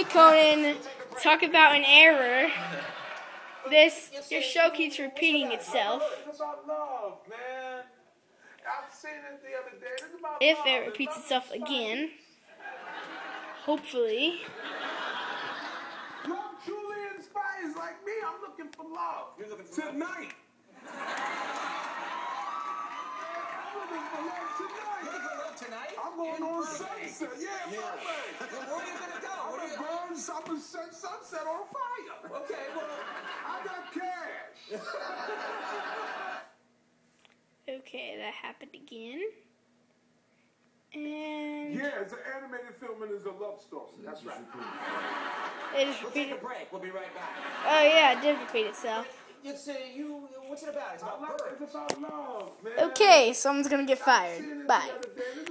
Okay, Conan, talk about an error. This, your show keeps repeating itself. It's about love, man. I've seen it the other day. It's about If it repeats itself again, hopefully. Love truly inspires like me. I'm looking for love. Looking for tonight. I'm looking for love tonight. Looking for love tonight? I'm going In on sunset. Yeah, Yeah. Burbank. Well, where are you gonna go? I'm gonna do you- set sunset on fire. Okay, well, I got cash. Okay, that happened again. And Yeah, it's an animated film and it's a love story. That's right. it just we'll take a break. We'll be right back. Oh yeah, it did repeat itself. It's uh, you. What's it about? It's about love- It's about love, man. Okay, someone's gonna get fired. seen it the Bye. other day. It's